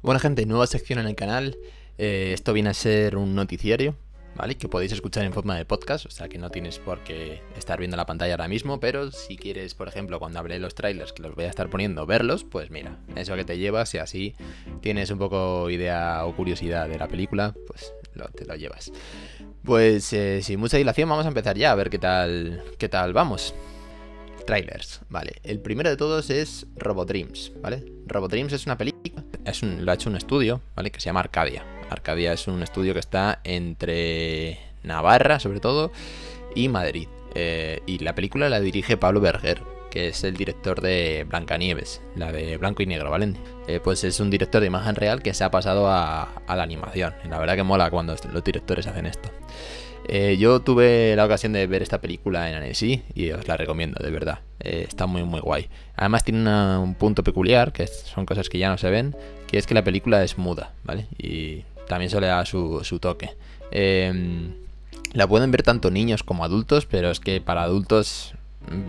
Bueno gente, nueva sección en el canal. Eh, esto viene a ser un noticiario, ¿vale? Que podéis escuchar en forma de podcast, o sea que no tienes por qué estar viendo la pantalla ahora mismo, pero si quieres, por ejemplo, cuando hable los trailers que los voy a estar poniendo, verlos, pues mira, eso que te llevas y así tienes un poco idea o curiosidad de la película, pues te lo llevas. Pues eh, sin mucha dilación vamos a empezar ya a ver qué tal, qué tal vamos trailers, ¿vale? El primero de todos es Robodreams, ¿vale? Robodreams es una película, es un, lo ha hecho un estudio, ¿vale? Que se llama Arcadia. Arcadia es un estudio que está entre Navarra, sobre todo, y Madrid. Eh, y la película la dirige Pablo Berger, que es el director de Blancanieves, la de blanco y negro, ¿vale? Eh, pues es un director de imagen real que se ha pasado a, a la animación. Y la verdad que mola cuando los directores hacen esto. Eh, yo tuve la ocasión de ver esta película en Annecy y os la recomiendo, de verdad. Eh, está muy, muy guay. Además tiene un punto peculiar, que son cosas que ya no se ven, que es que la película es muda, ¿vale? Y también se le da su, toque. Em, la pueden ver tanto niños como adultos, pero es que para adultos,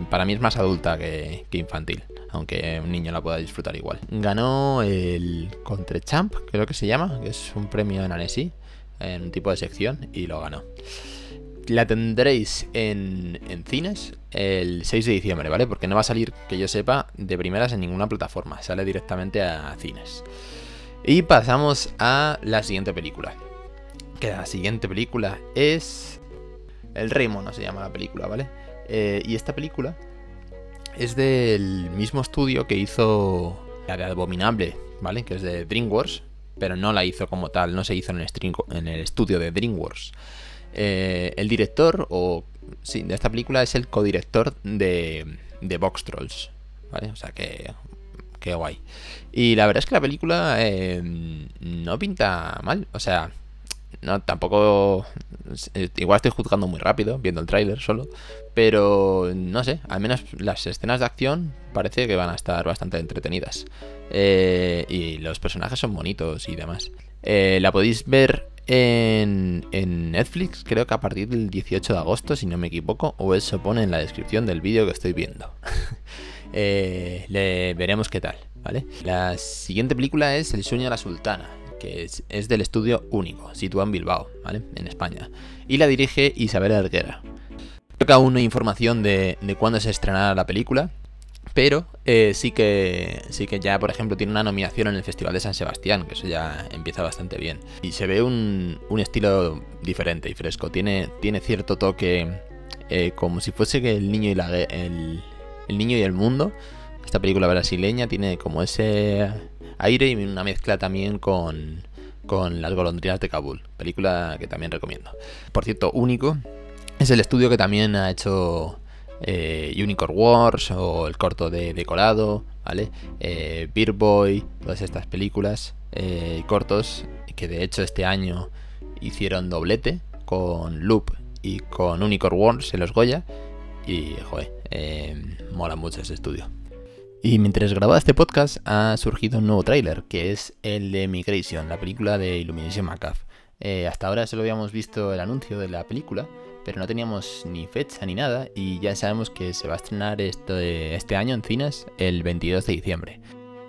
para mí es más adulta que, infantil, aunque un niño la pueda disfrutar igual. Ganó el Contrechamp, creo que se llama, que es un premio en Annecy en un tipo de sección y lo ganó. La tendréis en, cines el 6 de diciembre, ¿vale? Porque no va a salir, que yo sepa, de primeras en ninguna plataforma. Sale directamente a cines. Y pasamos a la siguiente película. Que la siguiente película es... El Rey Mono se llama la película, ¿vale? Eh, y esta película es del mismo estudio que hizo la de Abominable, ¿vale? Que es de DreamWorks pero no la hizo como tal, no se hizo en el, en el estudio de DreamWorks. Eh, el director, o sí, de esta película es el codirector de, de Box Trolls, ¿vale? O sea que, que guay. Y la verdad es que la película eh, no pinta mal, o sea, no, tampoco. Igual estoy juzgando muy rápido, viendo el tráiler solo. Pero no sé, al menos las escenas de acción parece que van a estar bastante entretenidas. Eh, y los personajes son bonitos y demás. Eh, la podéis ver en, en, Netflix, creo que a partir del 18 de agosto, si no me equivoco, o eso pone en la descripción del vídeo que estoy viendo. Eh, le veremos qué tal, ¿vale? La siguiente película es El sueño de la sultana que es, del estudio único, situado en Bilbao, ¿vale? En España. Y la dirige Isabel Arguera. Creo que aún información de, cuándo se estrenará la película, pero eh, sí, que, sí que ya, por ejemplo, tiene una nominación en el Festival de San Sebastián, que eso ya empieza bastante bien. Y se ve un, estilo diferente y fresco. Tiene, tiene cierto toque eh, como si fuese que el niño y la, el, el niño y el mundo. Esta película brasileña tiene como ese aire y una mezcla también con, con Las golondrinas de Kabul, película que también recomiendo. Por cierto, único es el estudio que también ha hecho eh, Unicorn Wars o el corto de Decorado, ¿vale? Eh, Beer Boy, todas estas películas eh, y cortos que de hecho este año hicieron doblete con Loop y con Unicorn Wars en los Goya y joder, mola mucho ese estudio. Y mientras grababa este podcast ha surgido un nuevo tráiler, que es el de Migration, la película de Illumination Macaf. Eh, hasta ahora solo habíamos visto el anuncio de la película, pero no teníamos ni fecha ni nada, y ya sabemos que se va a estrenar este, este año en cines el 22 de diciembre.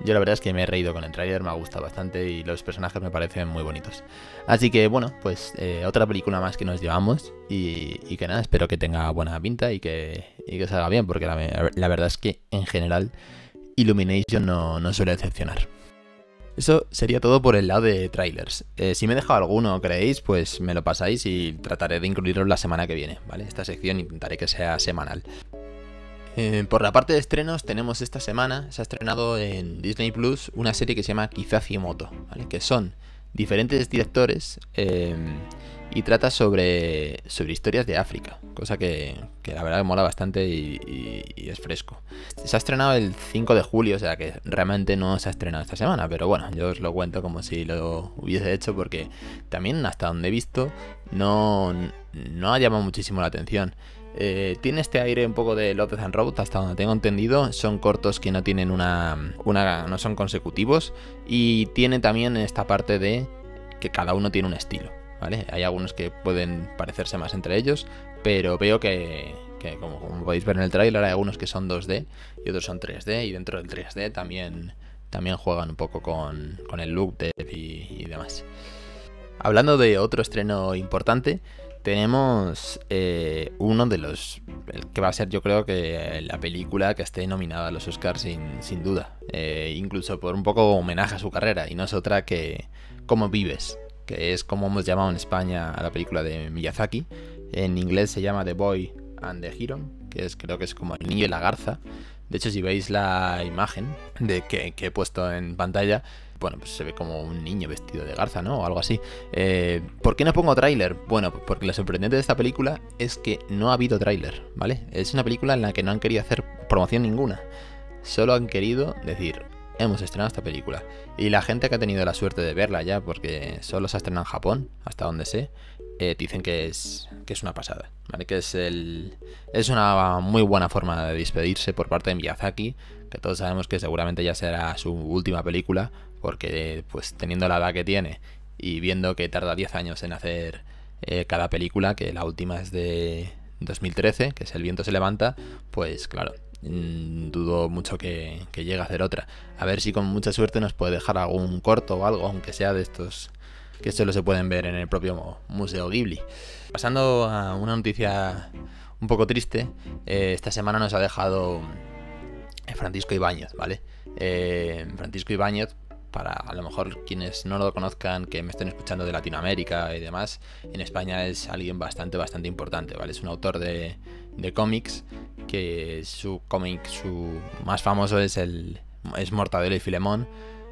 Yo la verdad es que me he reído con el tráiler, me ha gustado bastante y los personajes me parecen muy bonitos. Así que bueno, pues eh, otra película más que nos llevamos y, que nada, espero que tenga buena pinta y que, y que salga bien, porque la verdad es que en general Illumination no, suele decepcionar. Eso sería todo por el lado de trailers. Eh, si me he dejado alguno, creéis, pues me lo pasáis y trataré de incluirlo la semana que viene, ¿vale? Esta sección intentaré que sea semanal. Eh, por la parte de estrenos, tenemos esta semana, se ha estrenado en Disney Plus una serie que se llama Kizazimoto, ¿vale? Que son diferentes directores eh, y trata sobre, sobre historias de África, cosa que, la verdad mola bastante y, es fresco. Se ha estrenado el 5 de julio, o sea que realmente no se ha estrenado esta semana, pero bueno, yo os lo cuento como si lo hubiese hecho porque también hasta donde he visto no, no ha llamado muchísimo la atención. Eh, tiene este aire un poco de Love and Road, hasta donde tengo entendido. Son cortos que no tienen una, una. no son consecutivos. Y tiene también esta parte de que cada uno tiene un estilo. Hay algunos que pueden parecerse más entre ellos, pero veo que, como, podéis ver en el trailer, hay algunos que son 2D y otros son 3D, y dentro del 3D también, también juegan un poco con, el look de, y, demás. Hablando de otro estreno importante, tenemos eh, uno de los. Que va a ser, yo creo que la película que esté nominada a los Oscars sin, sin duda. Eh, incluso por un poco homenaje a su carrera. Y no es otra que Cómo vives. Que es como hemos llamado en España a la película de Miyazaki. En inglés se llama The Boy and the Hero. Que es, creo que es como el niño y la garza. De hecho, si veis la imagen de que, he puesto en pantalla, bueno, pues se ve como un niño vestido de garza, ¿no? O algo así. Eh, ¿Por qué no pongo tráiler? Bueno, porque lo sorprendente de esta película es que no ha habido tráiler, ¿vale? Es una película en la que no han querido hacer promoción ninguna. Solo han querido decir, hemos estrenado esta película. Y la gente que ha tenido la suerte de verla ya, porque solo se ha estrenado en Japón, hasta donde sé, eh, dicen que es, que es una pasada, Que es, el, es una muy buena forma de despedirse por parte de Miyazaki, que todos sabemos que seguramente ya será su última película, porque pues teniendo la edad que tiene y viendo que tarda 10 años en hacer eh, cada película, que la última es de 2013, que es El viento se levanta, pues claro, mm, dudo mucho que, que llegue a hacer otra. A ver si con mucha suerte nos puede dejar algún corto o algo, aunque sea de estos que solo se pueden ver en el propio Museo Ghibli. Pasando a una noticia un poco triste, eh, esta semana nos ha dejado eh, Francisco Ibáñez, ¿vale? Eh, Francisco Ibáñez, para a lo mejor quienes no lo conozcan, que me estén escuchando de Latinoamérica y demás, en España es alguien bastante, bastante importante, ¿vale? Es un autor de, de cómics, que su cómic, su más famoso es el es Mortadelo y Filemón,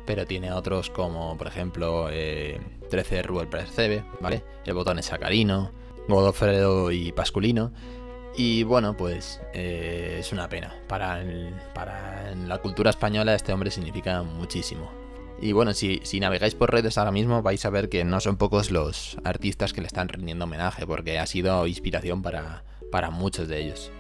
pero tiene otros como, por ejemplo, 13 Rubel Percebe, ¿vale? El botón es Sacarino, Godofredo y Pasculino. Y bueno, pues eh, es una pena. Para, para la cultura española este hombre significa muchísimo. Y bueno, si, si, navegáis por redes ahora mismo vais a ver que no son pocos los artistas que le están rindiendo homenaje, porque ha sido inspiración para, para muchos de ellos.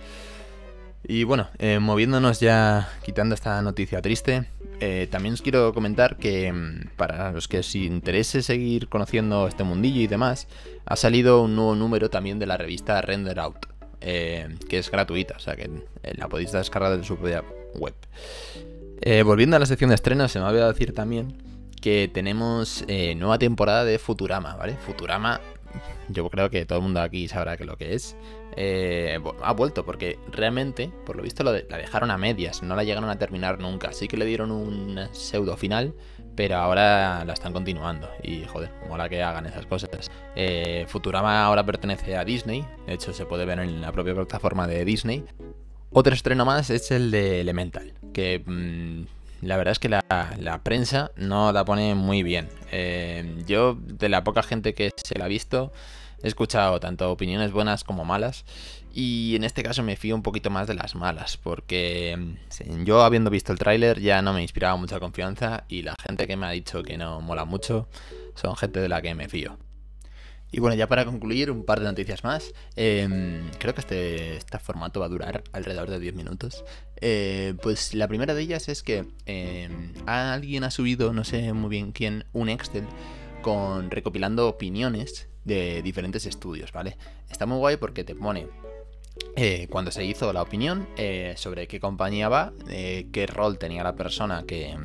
Y bueno, eh, moviéndonos ya, quitando esta noticia triste, eh, también os quiero comentar que mm, para los que os interese seguir conociendo este mundillo y demás, ha salido un nuevo número también de la revista Render Out, eh, que es gratuita, o sea que la podéis descargar de su propia web. volviendo a la sección de estrenos, se me había decir también que tenemos nueva temporada de Futurama, ¿vale? Futurama yo creo que todo el mundo aquí sabrá que lo que es. Eh, ha vuelto porque realmente, por lo visto, la dejaron a medias, no la llegaron a terminar nunca. Sí que le dieron un pseudo final, pero ahora la están continuando. Y joder, mola que hagan esas cosas. Eh, Futurama ahora pertenece a Disney, de hecho se puede ver en la propia plataforma de Disney. Otro estreno más es el de Elemental, que mm, la verdad es que la, prensa no la pone muy bien. Eh, yo, de la poca gente que se la ha visto, he escuchado tanto opiniones buenas como malas. Y en este caso me fío un poquito más de las malas, porque yo habiendo visto el tráiler ya no me inspiraba mucha confianza y la gente que me ha dicho que no mola mucho son gente de la que me fío. Y bueno, ya para concluir, un par de noticias más. Em, creo que este, este, formato va a durar alrededor de 10 minutos. Eh, pues la primera de ellas es que em, alguien ha subido, no sé muy bien quién, un Excel con recopilando opiniones de diferentes estudios, ¿vale? Está muy guay porque te pone eh, cuando se hizo la opinión eh, sobre qué compañía va, qué rol tenía la persona que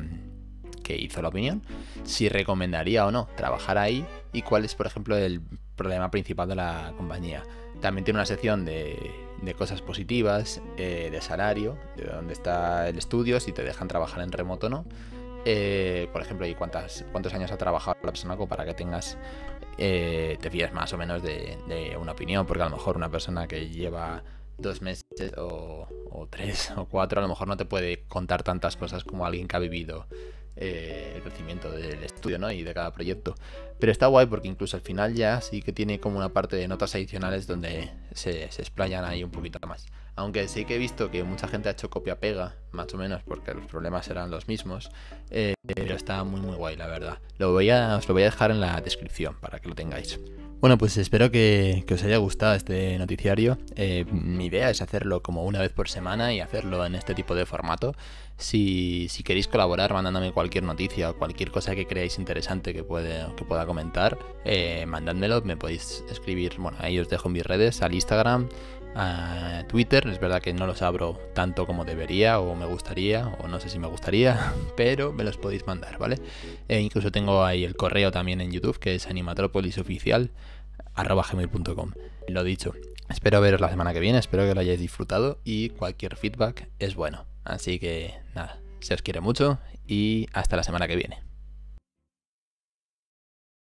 que hizo la opinión, si recomendaría o no trabajar ahí y cuál es, por ejemplo, el problema principal de la compañía. También tiene una sección de, cosas positivas, eh, de salario, de dónde está el estudio, si te dejan trabajar en remoto o no. Eh, por ejemplo, y cuántas, cuántos años ha trabajado la persona para que tengas, eh, te fíes más o menos de, una opinión, porque a lo mejor una persona que lleva dos meses o, tres o cuatro a lo mejor no te puede contar tantas cosas como alguien que ha vivido eh, el crecimiento del estudio ¿no? y de cada proyecto. Pero está guay porque incluso al final ya sí que tiene como una parte de notas adicionales donde se, se explayan ahí un poquito más. Aunque sí que he visto que mucha gente ha hecho copia-pega, más o menos, porque los problemas eran los mismos. Eh, pero está muy muy guay, la verdad. Lo voy a, os lo voy a dejar en la descripción para que lo tengáis. Bueno, pues espero que, os haya gustado este noticiario. Eh, mi idea es hacerlo como una vez por semana y hacerlo en este tipo de formato. Si, queréis colaborar mandándome cualquier noticia o cualquier cosa que creáis interesante que, que pueda comentar, eh. Me podéis escribir, bueno, ahí os dejo mis redes, al Instagram, Twitter. Es verdad que no los abro tanto como debería o me gustaría o no sé si me gustaría, pero me los podéis mandar, ¿vale? E incluso tengo ahí el correo también en YouTube que es animatropolisoficial.com. Lo dicho, espero veros la semana que viene, espero que lo hayáis disfrutado y cualquier feedback es bueno. Así que nada, se os quiere mucho y hasta la semana que viene.